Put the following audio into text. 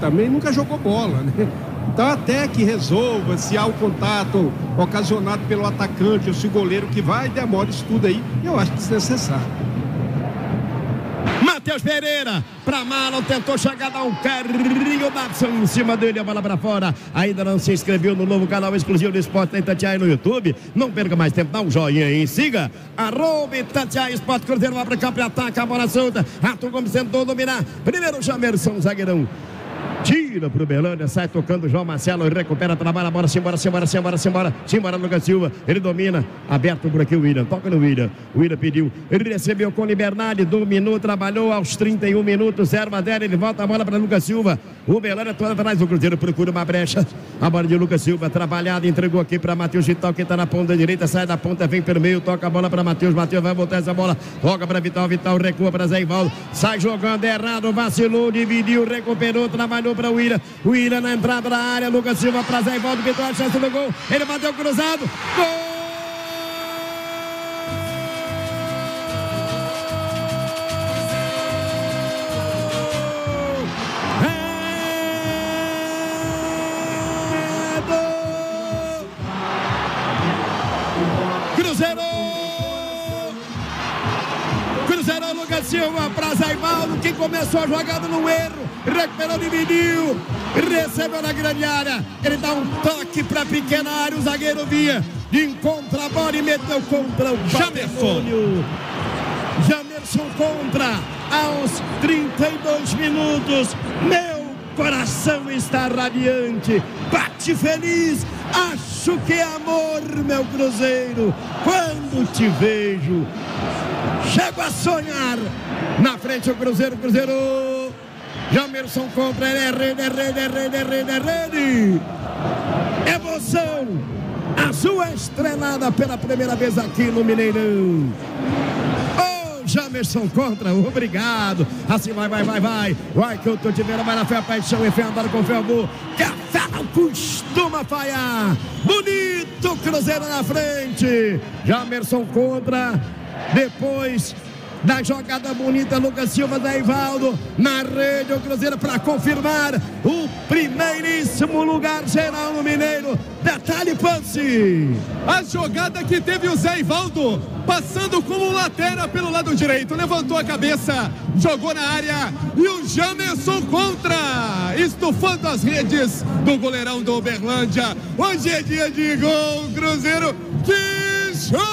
Também, nunca jogou bola, né? Então, até que resolva se há o contato ocasionado pelo atacante ou se o goleiro que vai, demora isso tudo aí, eu acho desnecessário. Matheus Pereira para Marlon, tentou chegar, dar um carrinho, Babson em cima dele, a bola para fora. Ainda não se inscreveu no novo canal exclusivo do Esporte em Tatiai no YouTube. Não perca mais tempo, dá um joinha aí, siga. Arroba Tatiai Esporte Cruzeiro, para cá para ataca, a bola solta. Arthur Gomes tentou dominar. Primeiro Jamerson, zagueirão. G Tira pro Belândia, sai tocando João Marcelo, recupera, trabalha a bola, simbora, simbora, simbora, simbora, simbora Lucas Silva, ele domina, aberto por aqui o William, toca no William, o William pediu, ele recebeu com liberdade, dominou, trabalhou aos 31 minutos, 0 a 0, ele volta a bola para Lucas Silva, o Belândia toda atrás do Cruzeiro, procura uma brecha, a bola de Lucas Silva, trabalhada, entregou aqui para Matheus Vital, que está na ponta direita, sai da ponta, vem pelo meio, toca a bola para Matheus, Matheus vai voltar essa bola, toca para Vital, Vital recua para Zé Ivaldo, sai jogando errado, vacilou, dividiu, recuperou, trabalhou para o William. William na entrada da área. Lucas Silva para Zé Ivaldo. Pintou a chance do gol. Ele bateu cruzado. Gol! Cruzeiro! Lucas Silva para que começou a jogada no erro recuperou, dividiu, recebeu na grande área. Ele dá um toque para pequena área, o zagueiro vinha, encontra a bola e meteu contra o Jamerson. Jamerson contra aos 32 minutos. Meu coração está radiante, bate feliz. Acho que é amor, meu Cruzeiro. Quando te vejo, chego a sonhar. Na frente o Cruzeiro, Cruzeiro Jamerson contra ele, é rede, é rede, é rede, é rede, é rede. Emoção. Azul é estrelada pela primeira vez aqui no Mineirão. Jamerson contra, obrigado. Assim vai, vai, vai, vai. Vai que eu tô te vendo, vai na fé, a paixão e fé andando com fé, amor. Que a fé não costuma falhar. Bonito Cruzeiro na frente. Jamerson contra. Depois da jogada bonita, Lucas Silva da Ivaldo na rede, o Cruzeiro para confirmar o primeiríssimo lugar geral no Mineiro. Detalhe Pance. A jogada que teve o Zé Ivaldo passando como lateral pelo lado direito, levantou a cabeça, jogou na área e o Jamerson contra, estufando as redes do goleirão do Uberlândia. Hoje é dia de gol, Cruzeiro, que show!